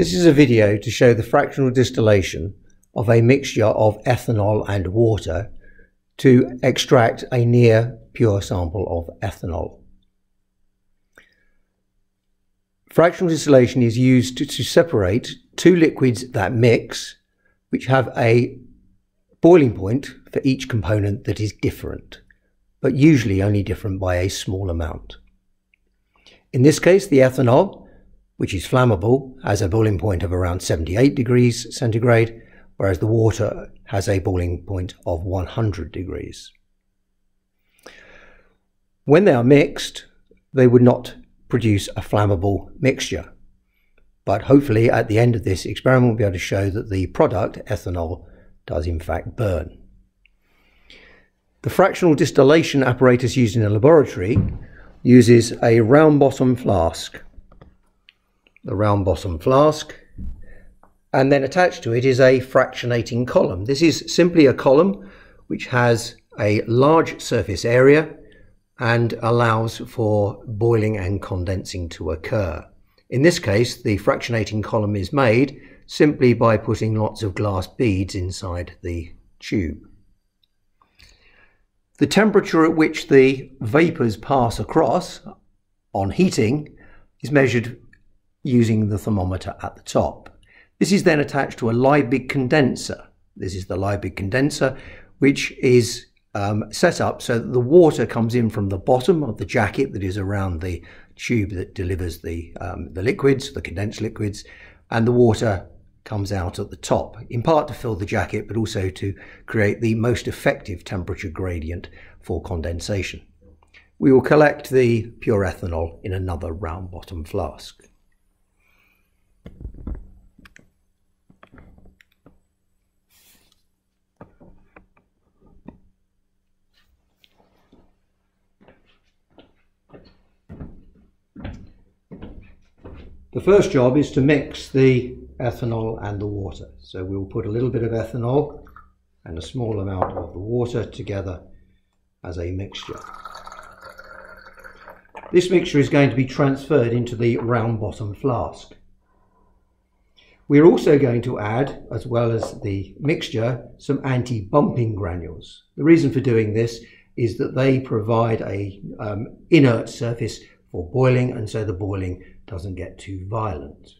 This is a video to show the fractional distillation of a mixture of ethanol and water to extract a near pure sample of ethanol. Fractional distillation is used to, to separate two liquids that mix, which have a boiling point for each component that is different, but usually only different by a small amount. In this case, the ethanol, which is flammable, has a boiling point of around 78 degrees centigrade, whereas the water has a boiling point of 100 degrees. When they are mixed, they would not produce a flammable mixture. But hopefully at the end of this experiment we'll be able to show that the product, ethanol, does in fact burn. The fractional distillation apparatus used in a laboratory uses a round bottom flask. The round bottom flask and then attached to it is a fractionating column. This is simply a column which has a large surface area and allows for boiling and condensing to occur. In this case, the fractionating column is made simply by putting lots of glass beads inside the tube. The temperature at which the vapours pass across on heating is measured using the thermometer at the top. This is then attached to a Liebig condenser. This is the Liebig condenser, which is um, set up so that the water comes in from the bottom of the jacket that is around the tube that delivers the, um, the liquids, the condensed liquids, and the water comes out at the top, in part to fill the jacket, but also to create the most effective temperature gradient for condensation. We will collect the pure ethanol in another round bottom flask. The first job is to mix the ethanol and the water. So we'll put a little bit of ethanol and a small amount of the water together as a mixture. This mixture is going to be transferred into the round bottom flask. We're also going to add, as well as the mixture, some anti-bumping granules. The reason for doing this is that they provide a um, inert surface for boiling and so the boiling doesn't get too violent.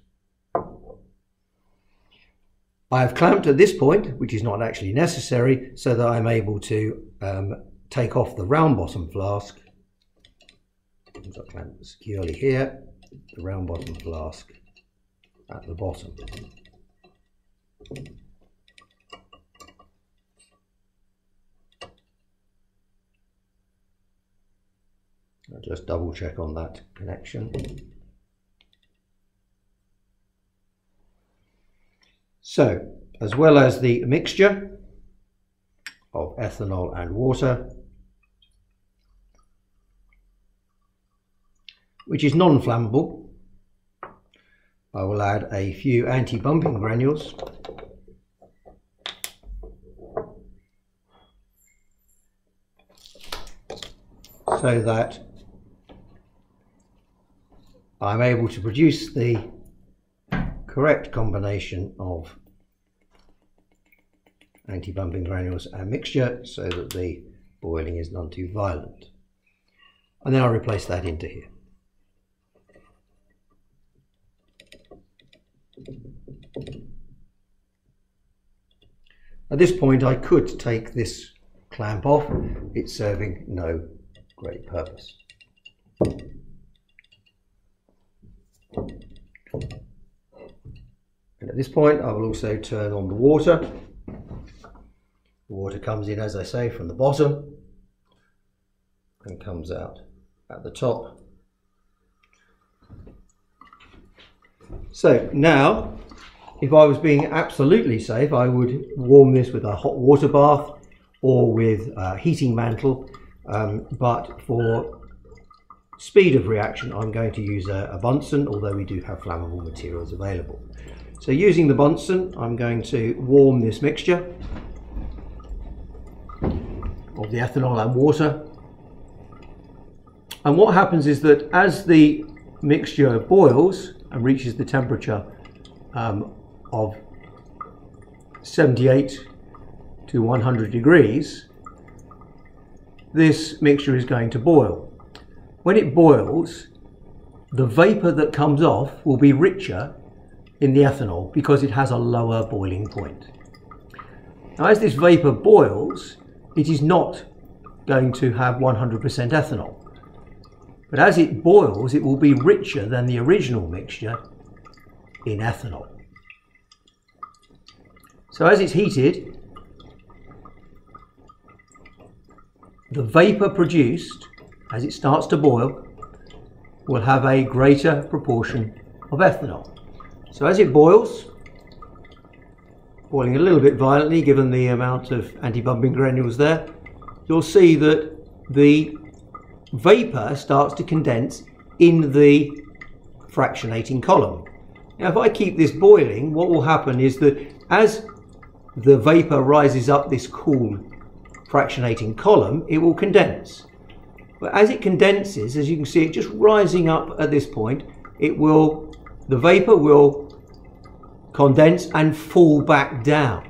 I have clamped at this point, which is not actually necessary, so that I'm able to um, take off the round bottom flask. I've clamped securely here, the round bottom flask at the bottom. I'll just double check on that connection. So, as well as the mixture of ethanol and water, which is non-flammable, I will add a few anti-bumping granules so that I'm able to produce the correct combination of anti-bumping granules and mixture so that the boiling is none too violent. And then I'll replace that into here. At this point I could take this clamp off, it's serving no great purpose. And at this point, I will also turn on the water. The water comes in, as I say, from the bottom and comes out at the top. So now, if I was being absolutely safe, I would warm this with a hot water bath or with a heating mantle. Um, but for speed of reaction, I'm going to use a, a Bunsen, although we do have flammable materials available. So using the Bunsen, I'm going to warm this mixture of the ethanol and water. And what happens is that as the mixture boils and reaches the temperature um, of 78 to 100 degrees, this mixture is going to boil. When it boils, the vapor that comes off will be richer in the ethanol because it has a lower boiling point. Now as this vapor boils, it is not going to have 100% ethanol. But as it boils, it will be richer than the original mixture in ethanol. So as it's heated, the vapor produced as it starts to boil we'll have a greater proportion of ethanol. So as it boils, boiling a little bit violently given the amount of anti-bumping granules there, you'll see that the vapor starts to condense in the fractionating column. Now if I keep this boiling, what will happen is that as the vapor rises up this cool fractionating column, it will condense. But as it condenses, as you can see it just rising up at this point, it will, the vapor will condense and fall back down.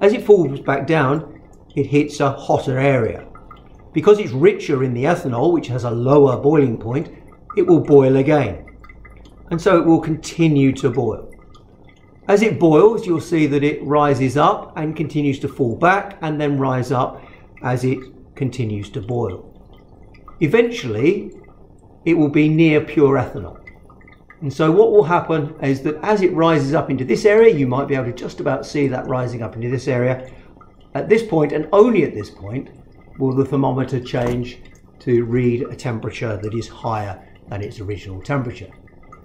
As it falls back down, it hits a hotter area. Because it's richer in the ethanol, which has a lower boiling point, it will boil again. And so it will continue to boil. As it boils, you'll see that it rises up and continues to fall back and then rise up as it continues to boil. Eventually, it will be near pure ethanol. And so what will happen is that as it rises up into this area, you might be able to just about see that rising up into this area. At this point, and only at this point, will the thermometer change to read a temperature that is higher than its original temperature.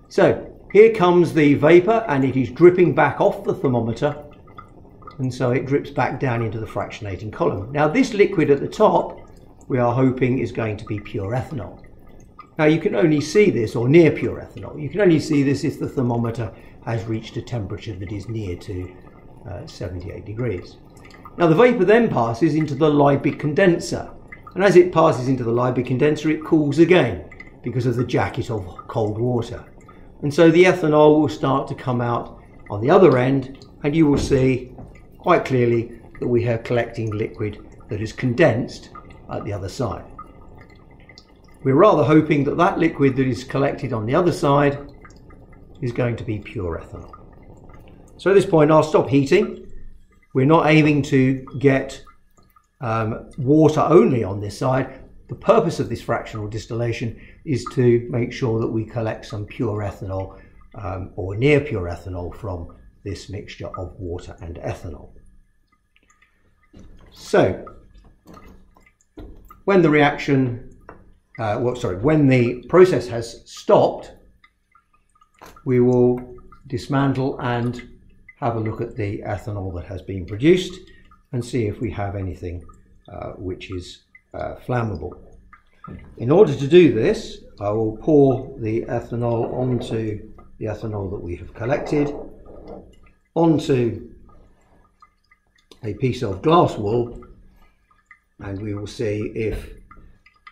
So here comes the vapor and it is dripping back off the thermometer and so it drips back down into the fractionating column. Now this liquid at the top we are hoping is going to be pure ethanol. Now you can only see this, or near pure ethanol, you can only see this if the thermometer has reached a temperature that is near to uh, 78 degrees. Now the vapour then passes into the Liebig condenser, and as it passes into the Liebig condenser it cools again because of the jacket of cold water. And so the ethanol will start to come out on the other end, and you will see quite clearly that we have collecting liquid that is condensed at the other side. We're rather hoping that that liquid that is collected on the other side is going to be pure ethanol. So at this point I'll stop heating. We're not aiming to get um, water only on this side. The purpose of this fractional distillation is to make sure that we collect some pure ethanol um, or near pure ethanol from this mixture of water and ethanol. So when the reaction, uh, well, sorry, when the process has stopped, we will dismantle and have a look at the ethanol that has been produced and see if we have anything uh, which is uh, flammable. In order to do this, I will pour the ethanol onto the ethanol that we have collected, onto a piece of glass wool and we will see if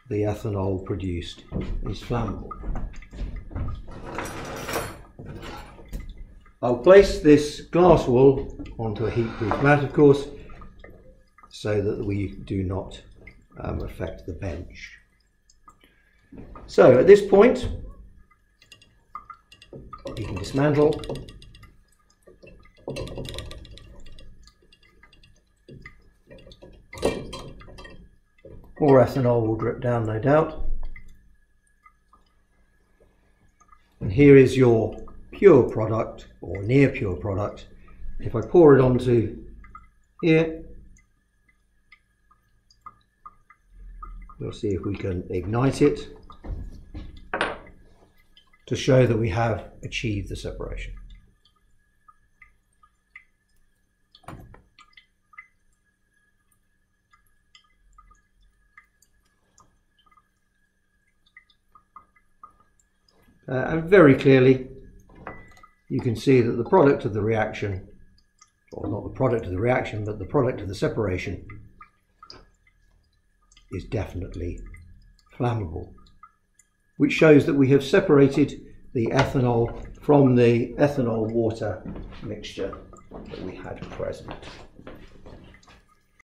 the ethanol produced is flammable. I'll place this glass wool onto a heat-proof mat, of course, so that we do not um, affect the bench. So at this point, you can dismantle More ethanol will drip down, no doubt. And here is your pure product, or near pure product. If I pour it onto here, we'll see if we can ignite it to show that we have achieved the separation. Uh, and very clearly, you can see that the product of the reaction, or not the product of the reaction, but the product of the separation is definitely flammable, which shows that we have separated the ethanol from the ethanol water mixture that we had present.